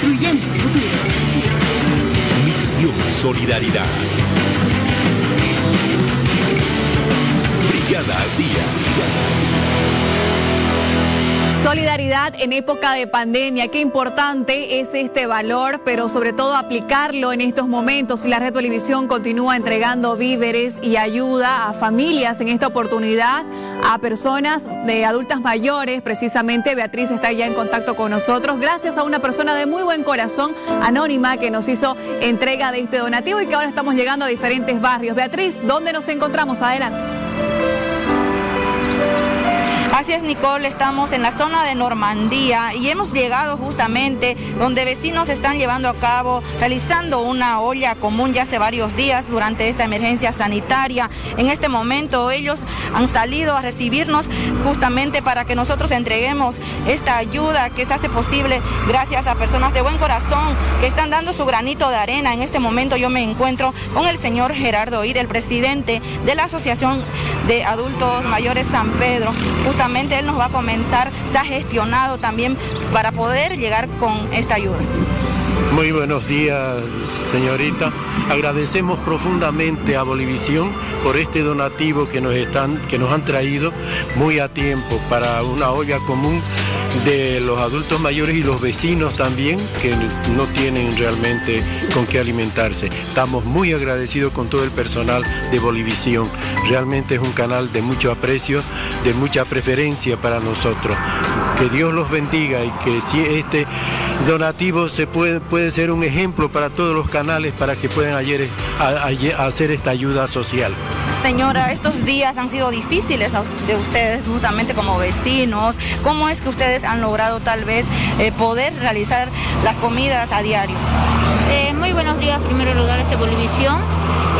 Construyendo futuro. Misión Solidaridad. Brigada al día. Solidaridad en época de pandemia, qué importante es este valor, pero sobre todo aplicarlo en estos momentos. Y la Red Televisión continúa entregando víveres y ayuda a familias en esta oportunidad, a personas de adultas mayores. Precisamente Beatriz está ya en contacto con nosotros, gracias a una persona de muy buen corazón, anónima, que nos hizo entrega de este donativo y que ahora estamos llegando a diferentes barrios. Beatriz, ¿dónde nos encontramos? Adelante. Así es, Nicole, estamos en la zona de Normandía y hemos llegado justamente donde vecinos están llevando a cabo, realizando una olla común ya hace varios días durante esta emergencia sanitaria. En este momento ellos han salido a recibirnos justamente para que nosotros entreguemos esta ayuda que se hace posible gracias a personas de buen corazón que están dando su granito de arena. En este momento yo me encuentro con el señor Gerardo Id, el presidente de la Asociación de Adultos Mayores San Pedro. Él nos va a comentar, se ha gestionado también para poder llegar con esta ayuda. Muy buenos días, señorita. Agradecemos profundamente a Bolivisión por este donativo que nos, están, que nos han traído muy a tiempo para una olla común de los adultos mayores y los vecinos también que no tienen realmente con qué alimentarse. Estamos muy agradecidos con todo el personal de Bolivisión. Realmente es un canal de mucho aprecio, de mucha preferencia para nosotros. Que Dios los bendiga y que si este donativo se puede, puede ser un ejemplo para todos los canales para que puedan ayer, hacer esta ayuda social. Señora, estos días han sido difíciles de ustedes justamente como vecinos. ¿Cómo es que ustedes han logrado tal vez eh, poder realizar las comidas a diario? Eh, muy buenos días, primero lugar, este Bolivisión.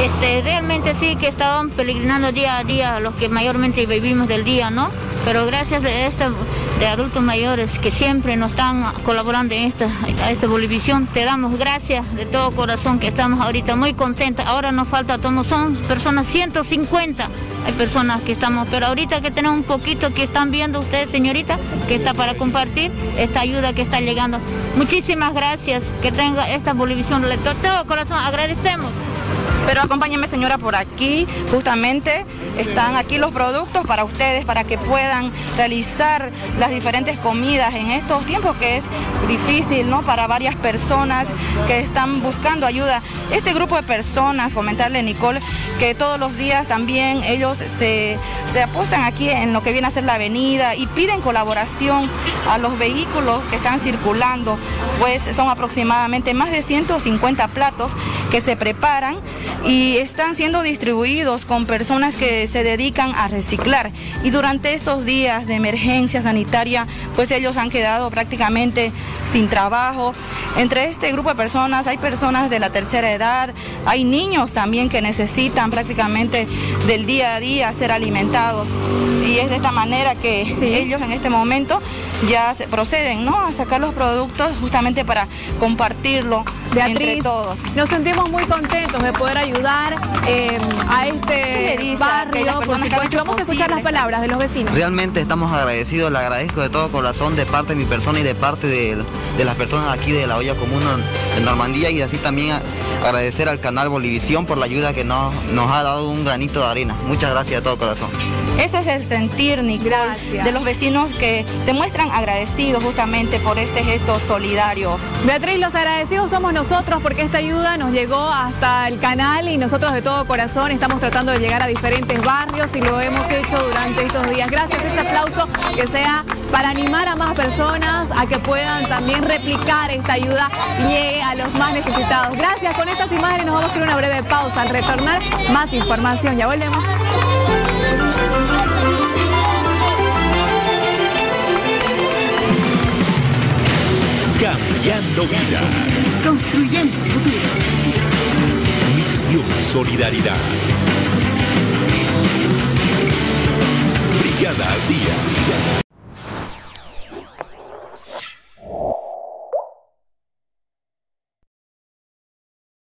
Este, realmente sí que estaban peregrinando día a día los que mayormente vivimos del día, ¿no? Pero gracias a esta de adultos mayores que siempre nos están colaborando en esta, esta Bolivisión. Te damos gracias de todo corazón que estamos ahorita muy contentas. Ahora nos falta, son personas 150, hay personas que estamos, pero ahorita que tenemos un poquito que están viendo ustedes, señorita, que está para compartir esta ayuda que está llegando. Muchísimas gracias que tenga esta Bolivisión. De todo corazón agradecemos. Pero acompáñeme señora por aquí, justamente están aquí los productos para ustedes, para que puedan realizar las diferentes comidas en estos tiempos que es difícil, ¿no? Para varias personas que están buscando ayuda. Este grupo de personas, comentarle Nicole, que todos los días también ellos se, se apuestan aquí en lo que viene a ser la avenida y piden colaboración a los vehículos que están circulando, pues son aproximadamente más de 150 platos que se preparan y están siendo distribuidos con personas que se dedican a reciclar. Y durante estos días de emergencia sanitaria, pues ellos han quedado prácticamente sin trabajo. Entre este grupo de personas hay personas de la tercera edad, hay niños también que necesitan prácticamente del día a día ser alimentados. Y es de esta manera que ellos en este momento ya se proceden ¿no? a sacar los productos justamente para compartirlo Beatriz, entre todos. Nos sentimos muy contentos de poder ayudar eh, a este barrio, por supuesto. Vamos a escuchar las palabras de los vecinos. Realmente estamos agradecidos, le agradezco de todo corazón de parte de mi persona y de parte de, de las personas aquí de la olla común en Normandía y así también agradecer al canal Bolivisión por la ayuda que nos, nos ha dado un granito de arena. Muchas gracias de todo corazón. Ese es el sentir, Nicole, Gracias. de los vecinos que se muestran agradecidos justamente por este gesto solidario. Beatriz, los agradecidos somos nosotros porque esta ayuda nos llegó hasta el canal y nosotros de todo corazón estamos tratando de llegar a diferentes barrios y lo hemos hecho durante estos días. Gracias, este aplauso que sea para animar a más personas a que puedan también replicar esta ayuda y llegue a los más necesitados. Gracias, con estas imágenes nos vamos a hacer una breve pausa. Al retornar, más información. Ya volvemos. Cambiando vidas. Construyendo futuro. Misión Solidaridad. Brigada al día.